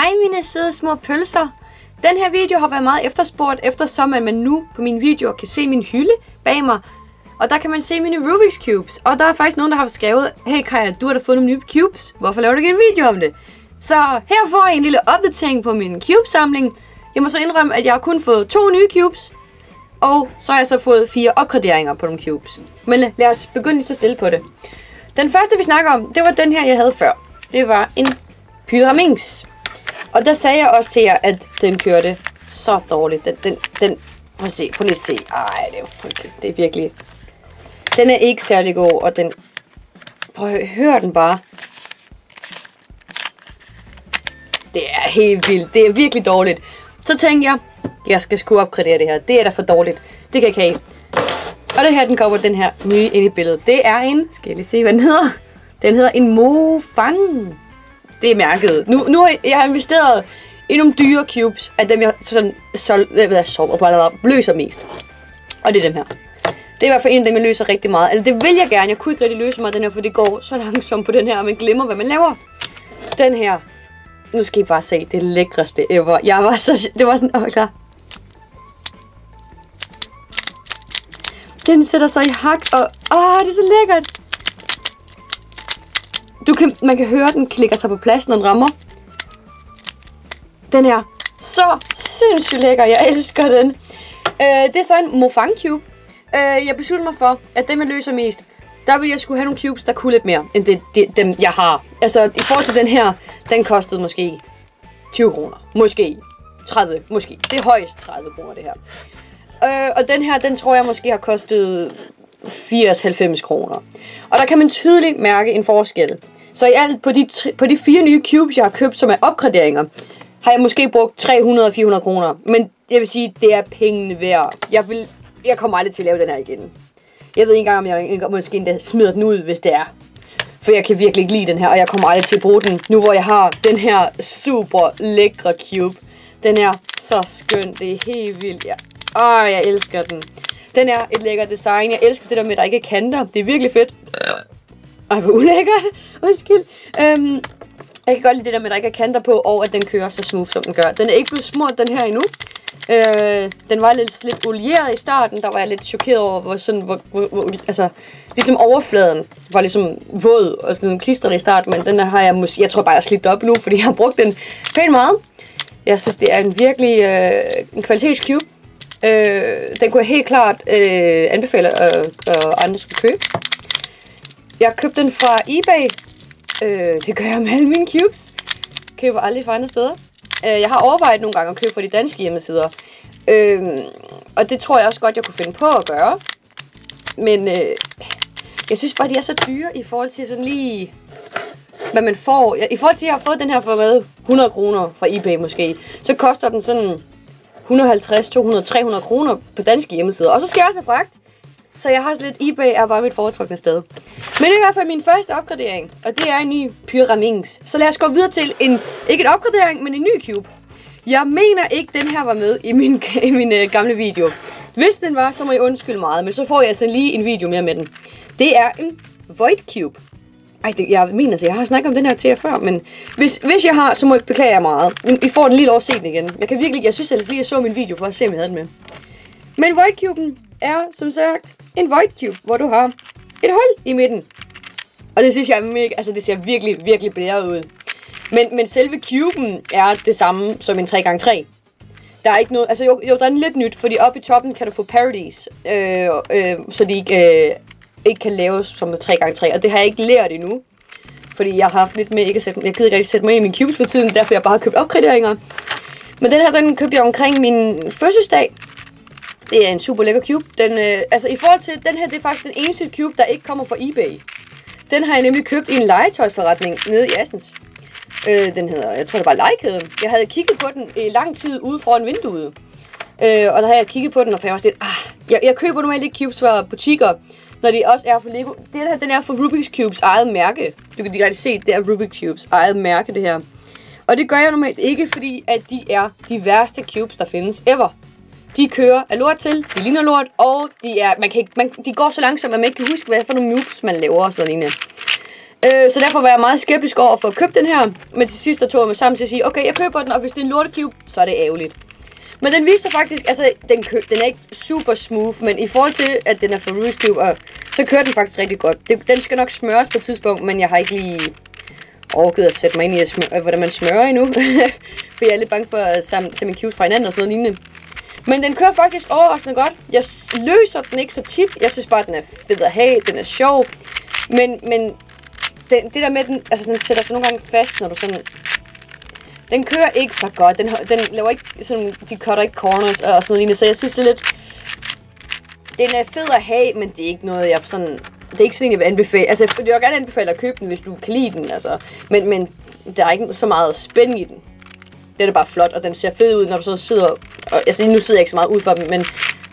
Hej mine søde små pølser. Den her video har været meget efterspurgt, eftersom at man nu på mine videoer kan se min hylde bag mig. Og der kan man se mine Rubik's Cubes. Og der er faktisk nogen, der har skrevet, Hey Kaja, du har da fået nogle nye cubes. Hvorfor laver du ikke en video om det? Så her får I en lille opdatering på min cube-samling. Jeg må så indrømme, at jeg har kun fået to nye cubes. Og så har jeg så fået fire opgraderinger på nogle cubes. Men lad os begynde lige så stille på det. Den første, vi snakker om, det var den her, jeg havde før. Det var en Pyraminx. Og der sagde jeg også til jer, at den kørte så dårligt. Den, den, den prøv at se, prøv lige at se. Ej, det er jo frygteligt. Det er virkelig... Den er ikke særlig god, og den... Prøv at høre den bare. Det er helt vildt. Det er virkelig dårligt. Så tænkte jeg, jeg skal sgu opgradere det her. Det er da for dårligt. Det kan jeg ikke. Og det her, den kommer den her nye ind i billedet. Det er en, skal jeg lige se, hvad den hedder? Den hedder en Mofang. Det er mærket. Nu, nu har jeg har investeret i nogle dyre cubes, af dem jeg sådan, sol, hvad jeg sover på, eller løser mest. Og det er dem her. Det er i hvert fald en af dem, jeg løser rigtig meget. Eller det vil jeg gerne. Jeg kunne ikke rigtig løse mig af den her, for det går så langsomt på den her, og man glemmer, hvad man laver. Den her. Nu skal I bare se det lækreste ever. Jeg var så... Det var sådan... Åh, klar. Den sætter sig i hak, og... Åh, det er så lækkert. Du kan, man kan høre, at den klikker sig på plads, når den rammer. Den er så sindssygt lækker. Jeg elsker den. Øh, det er så en Mofang Cube. Øh, jeg besluttede mig for, at dem jeg løser mest, der ville jeg skulle have nogle cubes, der kunne lidt mere, end det, det, dem jeg har. Altså, i forhold til den her, den kostede måske 20 kroner. Måske 30, måske. Det er højst 30 kroner, det her. Øh, og den her, den tror jeg måske har kostet 80-90 kroner. Og der kan man tydeligt mærke en forskel. Så i alt på de, på de fire nye cubes, jeg har købt, som er opgraderinger, har jeg måske brugt 300-400 kroner. Men jeg vil sige, det er pengene værd. Jeg, vil, jeg kommer aldrig til at lave den her igen. Jeg ved ikke engang, om jeg måske endda smider den ud, hvis det er. For jeg kan virkelig ikke lide den her, og jeg kommer aldrig til at bruge den. Nu hvor jeg har den her super lækre cube. Den er så skøn, det er helt vildt. Ja. Åh, jeg elsker den. Den er et lækker design. Jeg elsker det der med, at der ikke er kanter. Det er virkelig fedt. Ej, hvor ulækkert. Undskyld. Øhm, jeg kan godt lide det der med, at der ikke er kanter på, og at den kører så smooth, som den gør. Den er ikke blevet smurt, den her endnu. Øh, den var lidt, lidt olieret i starten. Der var jeg lidt chokeret over, hvor sådan, hvor, hvor, hvor, altså, ligesom overfladen var ligesom våd og sådan klistret i starten, men den der har jeg måske, jeg tror bare, jeg har slidt op nu, fordi jeg har brugt den pænt meget. Jeg synes, det er en virkelig øh, en kvalitetscube. Øh, den kunne jeg helt klart øh, anbefale, at øh, andre skulle købe. Jeg købte den fra eBay. Øh, det gør jeg med alle mine cubes. Køber aldrig fra andre steder. Øh, jeg har overvejet nogle gange at købe fra de danske hjemmesider. Øh, og det tror jeg også godt, jeg kunne finde på at gøre. Men øh, jeg synes bare, de er så dyre i forhold til sådan lige hvad man får. I forhold til, at jeg har fået den her for hvad? 100 kroner fra eBay måske. Så koster den sådan 150, 200, 300 kroner på danske hjemmesider. Og så skal jeg også have fragt. Så jeg har lidt eBay er bare mit foretrukne sted. Men det er i hvert fald min første opgradering, og det er en ny Pyraminx. Så lad os gå videre til en, ikke en opgradering, men en ny cube. Jeg mener ikke, den her var med i min, i min øh, gamle video. Hvis den var, så må I undskylde meget, men så får jeg altså lige en video mere med den. Det er en Void Cube. Ej, det, jeg mener, så jeg har snakket om den her til jer før, men hvis, hvis jeg har, så må jeg beklage jer meget. I får den lige lov at se den igen. Jeg kan virkelig, jeg synes ellers lige, at jeg så min video for at se, om jeg havde den med. Men Void Cube'en er, som sagt, en Void Cube, hvor du har et hul i midten. Og det synes jeg er mega, altså det ser virkelig, virkelig blæret ud. Men, men selve cuben er det samme som en 3x3. Der er ikke noget, altså jo, jo der er lidt nyt, fordi oppe i toppen kan du få parodies, øh, øh, så de ikke, øh, ikke kan laves som 3x3, og det har jeg ikke lært endnu. Fordi jeg har haft lidt med ikke at sætte, jeg gider ikke rigtig sætte mig ind i min cubes for tiden, derfor jeg bare har købt opgraderinger. Men den her, den købte jeg omkring min fødselsdag, det er en super lækker cube. Den, øh, altså i forhold til, den her, det er faktisk den eneste cube, der ikke kommer fra eBay. Den har jeg nemlig købt i en legetøjsforretning nede i Assens. Øh, den hedder, jeg tror det var Legekæden. Jeg havde kigget på den i lang tid ude foran vinduet. Øh, og der havde jeg kigget på den, og jeg var sådan ah, jeg, jeg køber normalt ikke cubes fra butikker, når de også er for Lego. Det her, den er for Rubik's Cubes eget mærke. Du kan rigtig se, det er Rubik's Cubes eget mærke, det her. Og det gør jeg normalt ikke, fordi at de er de værste cubes, der findes ever. De kører af lort til, de ligner lort, og de, er, man kan ikke, man, de går så langsomt, at man ikke kan huske, hvad for nogle moves man laver og sådan noget. Øh, så derfor var jeg meget skeptisk over for at købe den her. Men til sidst der tog jeg mig sammen til at sige, okay, jeg køber den, og hvis det er en lortecube, så er det ærgerligt. Men den viser faktisk, altså, den, kø- den er ikke super smooth, men i forhold til, at den er fra Rubik's Cube, og, så kører den faktisk rigtig godt. Det, den skal nok smøres på et tidspunkt, men jeg har ikke lige overgivet at sætte mig ind i, at smør, øh, hvordan man smører endnu. For jeg er lidt bange for at samle til min cubes fra hinanden og sådan noget lignende. Men den kører faktisk overraskende godt. Jeg løser den ikke så tit. Jeg synes bare, den er fed at have. Den er sjov. Men, men den, det der med, den, altså den sætter sig nogle gange fast, når du sådan... Den kører ikke så godt. Den, den laver ikke sådan, de cutter ikke corners og sådan noget lignende. Så jeg synes, det er lidt... Den er fed at have, men det er ikke noget, jeg sådan... Det er ikke sådan jeg vil anbefale. Altså, jeg vil gerne anbefale at købe den, hvis du kan lide den. Altså. Men, men der er ikke så meget spænding i den. Det er bare flot, og den ser fed ud, når du så sidder... Og, altså, nu sidder jeg ikke så meget ud for dem, men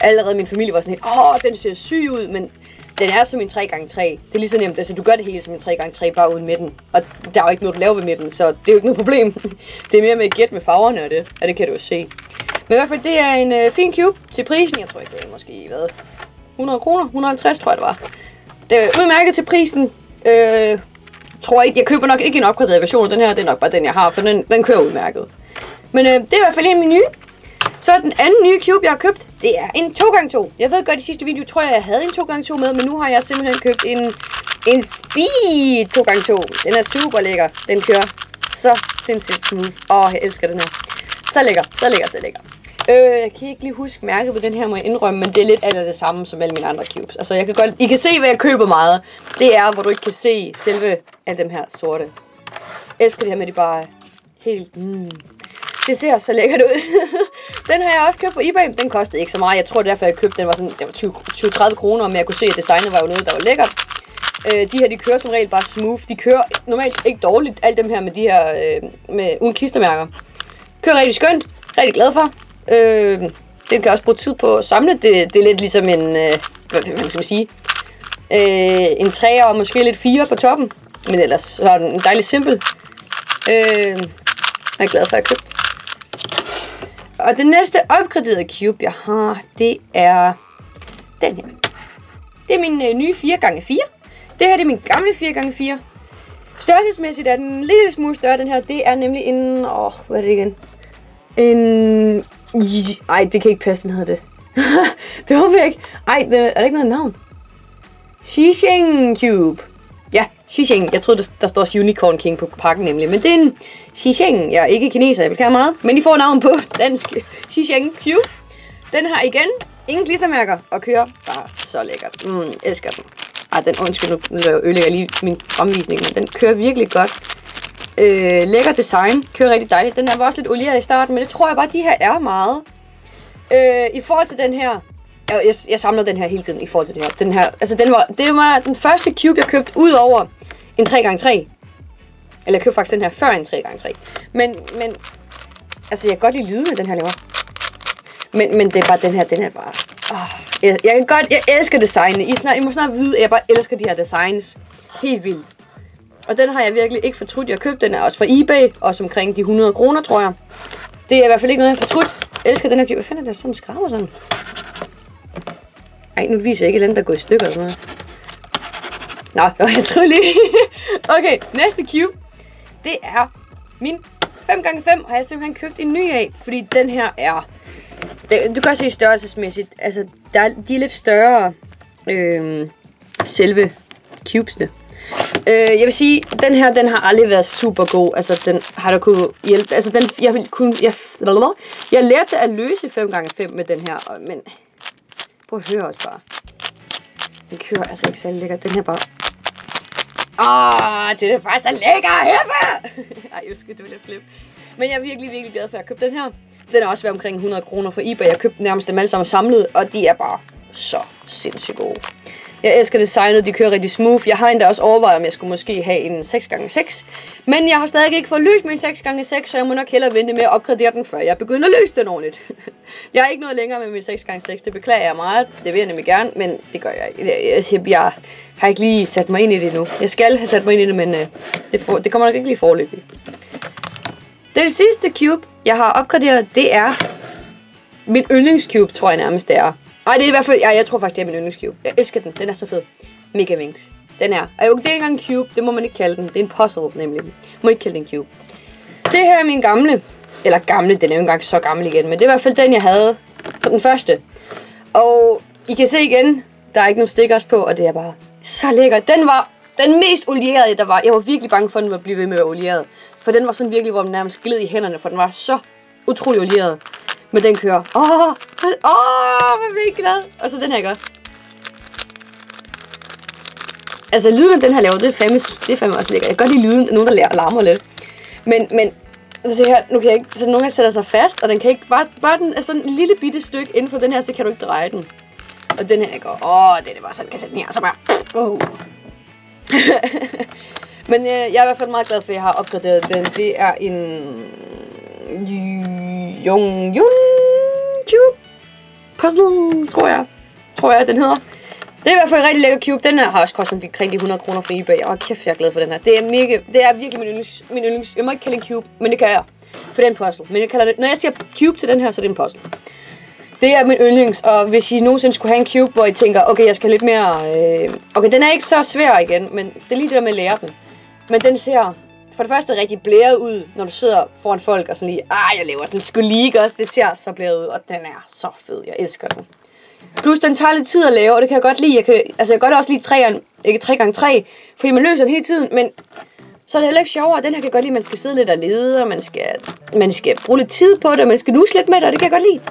allerede min familie var sådan helt, åh, den ser syg ud, men den er som en 3x3. Det er lige så nemt. Altså, du gør det hele som en 3x3, bare uden midten. Og der er jo ikke noget, du laver ved midten, så det er jo ikke noget problem. det er mere med at gætte med farverne og det, og det kan du jo se. Men i hvert fald, det er en øh, fin cube til prisen. Jeg tror ikke, det er måske, hvad, 100 kroner? 150, tror jeg, det var. Det er udmærket til prisen. Øh, tror ikke, jeg køber nok ikke en opgraderet version af den her. Det er nok bare den, jeg har, for den, den kører udmærket. Men øh, det er i hvert fald en af mine nye. Så den anden nye cube, jeg har købt, det er en 2x2. Jeg ved godt, i sidste video tror jeg, jeg havde en 2x2 med, men nu har jeg simpelthen købt en, en Speed 2x2. Den er super lækker. Den kører så sindssygt smooth. Åh, oh, jeg elsker den her. Så lækker, så lækker, så lækker. Øh, jeg kan ikke lige huske mærket på den her, må jeg indrømme, men det er lidt af det samme som alle mine andre cubes. Altså, jeg kan godt, I kan se, hvad jeg køber meget. Det er, hvor du ikke kan se selve alle dem her sorte. Jeg elsker det her med, de bare helt... Mm. Det ser så lækkert ud. den har jeg også købt på eBay. Den kostede ikke så meget. Jeg tror, det er derfor, jeg købte den. var sådan, det var 20-30 kroner, men jeg kunne se, at designet var jo noget, der var lækkert. Øh, de her, de kører som regel bare smooth. De kører normalt ikke dårligt, alt dem her med de her, øh, med, uden klistermærker. Kører rigtig skønt. Rigtig glad for. Øh, den kan også bruge tid på at samle. Det, det er lidt ligesom en, øh, hvad skal man sige, øh, en 3 og måske lidt 4 på toppen. Men ellers så er den dejligt simpel. Øh, jeg er glad for, at jeg købt. Og den næste opgraderede cube, jeg har, det er den her. Det er min øh, nye 4x4. Det her det er min gamle 4x4. Størrelsesmæssigt er den en lille smule større, den her. Det er nemlig en... Åh, oh, hvad er det igen? En... Ej, det kan ikke passe, den hedder det. det håber jeg ikke. Ej, det, er der ikke noget navn? Xixing Cube. Xixing. Jeg troede, der står Unicorn King på pakken nemlig. Men det er en Xixing. Jeg er ikke kineser, jeg vil kære meget. Men I får navn på dansk. Xixing Cube. Den har igen ingen klistermærker og kører bare så lækkert. Mm, elsker den. Ej, den undskyld, nu ødelægger jeg lige min omvisning, men den kører virkelig godt. Øh, lækker design, kører rigtig dejligt. Den er også lidt olieret i starten, men det tror jeg bare, de her er meget. Øh, I forhold til den her, jeg, jeg, jeg samler den her hele tiden i forhold til det her. Den her, altså den var, det var den første cube, jeg købte ud over en 3x3. Eller jeg købte faktisk den her før en 3x3. Men, men, altså jeg kan godt lide lyden den her laver. Men, men det er bare den her, den er bare... Oh, jeg, jeg, kan godt, jeg elsker designene. I, snart, I må snart vide, at jeg bare elsker de her designs. Helt vildt. Og den har jeg virkelig ikke fortrudt. Jeg købte den er også fra eBay, også omkring de 100 kroner, tror jeg. Det er i hvert fald ikke noget, jeg har fortrudt. Jeg elsker den her Hvad fanden er det, sådan skraber sådan? Ej, nu viser jeg ikke, at der går i stykker eller sådan noget. Nå, jeg tror lige. okay, næste cube. Det er min 5x5 og jeg simpelthen købt en ny af, fordi den her er... Du kan se størrelsesmæssigt, altså der er, de er lidt større, øh, selve cubesne. Øh, jeg vil sige, den her, den har aldrig været super god. Altså, den har da kunne hjælpe. Altså, den, jeg kunne, jeg, jeg lærte at løse 5x5 med den her, men prøv at høre også bare. Den kører altså ikke særlig lækkert. Den her bare... Åh, det er faktisk så lækker, Heppe! Ej, jeg elsker, det var lidt flip. Men jeg er virkelig, virkelig glad for, at jeg købte den her. Den er også været omkring 100 kroner for eBay. Jeg købte nærmest dem alle sammen samlet, og de er bare så sindssygt gode. Jeg elsker designet, de kører rigtig smooth. Jeg har endda også overvejet, om jeg skulle måske have en 6x6. Men jeg har stadig ikke fået løst min 6x6, så jeg må nok hellere vente med at opgradere den, før jeg begynder at løse den ordentligt. jeg er ikke noget længere med min 6x6, det beklager jeg meget. Det vil jeg nemlig gerne, men det gør jeg ikke. Jeg, jeg, jeg har ikke lige sat mig ind i det endnu. Jeg skal have sat mig ind i det, men øh, det, for, det kommer nok ikke lige forløbig. Den sidste cube, jeg har opgraderet, det er min yndlingscube, tror jeg nærmest det er. Nej, det er i hvert fald... Ja, jeg tror faktisk, det er min yndlingscube. Jeg elsker den. Den er så fed. Mega Minx. Den her. Og jo, det er ikke engang en cube. Det må man ikke kalde den. Det er en puzzle, nemlig. Man må ikke kalde den en cube. Det her er min gamle. Eller gamle, den er jo ikke engang så gammel igen. Men det er i hvert fald den, jeg havde som den første. Og I kan se igen, der er ikke nogen stickers på, og det er bare så lækker. Den var den mest olierede, der var. Jeg var virkelig bange for, at den ville blive ved med at være olieret. For den var sådan virkelig, hvor den nærmest gled i hænderne, for den var så utrolig olieret. Men den kører. Åh, åh, oh, hvor er glad. Og så den her gør. Altså, lyden den her laver, det er fandme, det er fandme også lækker. Jeg kan godt lide lyden af nogen, der lærer, larmer lidt. Men, men, så her, nu kan jeg ikke, så nogen gange sætter sig fast, og den kan ikke, bare, bare den er sådan en lille bitte stykke inden for den her, så kan du ikke dreje den. Og den her går, åh, det er bare sådan, kan sætte den her, så bare, oh. Men øh, jeg er i hvert fald meget glad for, at jeg har opgraderet den. Det er en Jung Yun Cube Puzzle, tror jeg. Tror jeg, den hedder. Det er i hvert fald en rigtig lækker cube. Den her har også kostet omkring de 100 kroner fra eBay. Og kæft, jeg er glad for den her. Det er, mega, det er virkelig min yndlings, min yndlings. Jeg må ikke kalde en cube, men det kan jeg. For den puzzle. Men jeg kalder det, når jeg siger cube til den her, så er det en puzzle. Det er min yndlings, og hvis I nogensinde skulle have en cube, hvor I tænker, okay, jeg skal lidt mere... Øh... Okay, den er ikke så svær igen, men det er lige det der med at lære den. Men den ser for det første rigtig blæret ud, når du sidder foran folk og sådan lige, ah, jeg laver den skulle lige også. Det ser så blæret ud, og den er så fed. Jeg elsker den. Plus, den tager lidt tid at lave, og det kan jeg godt lide. Jeg kan, altså, jeg kan godt også lide 3, ikke 3 gange 3 fordi man løser den hele tiden, men så er det heller ikke sjovere. Den her kan jeg godt lide, at man skal sidde lidt og lede, og man skal, man skal bruge lidt tid på det, og man skal nusle lidt med det, og det kan jeg godt lide.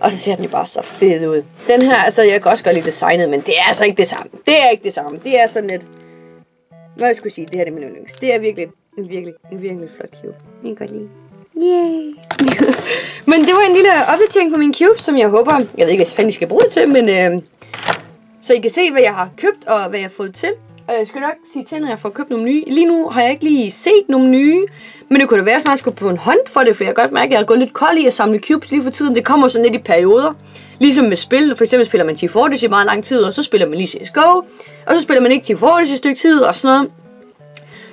Og så ser den jo bare så fed ud. Den her, altså jeg kan også godt lide designet, men det er altså ikke det samme. Det er ikke det samme. Det er sådan lidt... Hvad jeg skulle sige, det her er min yndlings. Det er virkelig en virkelig, en virkelig flot cube. Jeg kan godt lide. Yay! men det var en lille opdatering på min cube, som jeg håber, jeg ved ikke, hvad fanden I skal bruge det til, men øh, så I kan se, hvad jeg har købt og hvad jeg har fået til. Og jeg skal nok sige til, når jeg får købt nogle nye. Lige nu har jeg ikke lige set nogle nye, men det kunne da være, at jeg skulle på en hånd for det, for jeg kan godt mærke, at jeg har gået lidt kold i at samle cubes lige for tiden. Det kommer sådan lidt i perioder. Ligesom med spil, for eksempel spiller man Team Fortress i meget lang tid, og så spiller man lige CSGO, og så spiller man ikke Team Fortress i et stykke tid, og sådan noget.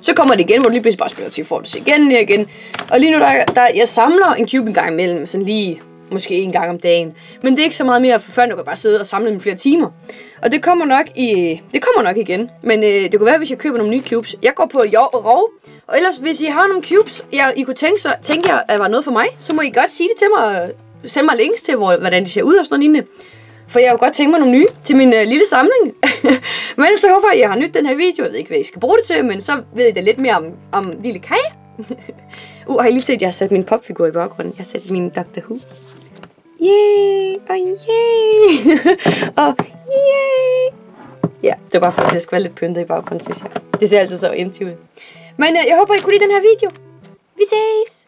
Så kommer det igen, hvor du lige pludselig bare spiller til Fortress igen og igen. Og lige nu, der, der, jeg samler en cube en gang imellem, sådan lige måske en gang om dagen. Men det er ikke så meget mere, for før du kan bare sidde og samle dem flere timer. Og det kommer nok i, det kommer nok igen. Men øh, det kunne være, hvis jeg køber nogle nye cubes. Jeg går på jo, rov. Og ellers, hvis I har nogle cubes, jeg, I kunne tænke, sig, tænke jer, at det var noget for mig, så må I godt sige det til mig. Send mig links til, hvor, hvordan det ser ud og sådan noget lignende. For jeg kunne godt tænke mig nogle nye til min øh, lille samling. men så håber jeg, at I har nydt den her video. Jeg ved ikke, hvad I skal bruge det til, men så ved I da lidt mere om, om lille Kaja. uh, har I lige set, at jeg har sat min popfigur i baggrunden? Jeg har sat min Dr. Who. Yay! Og yay! og yay! Ja, det var bare for, at det skal være lidt pyntet i baggrunden, synes jeg. Det ser altid så intimt ud. Men øh, jeg håber, I kunne lide den her video. Vi ses!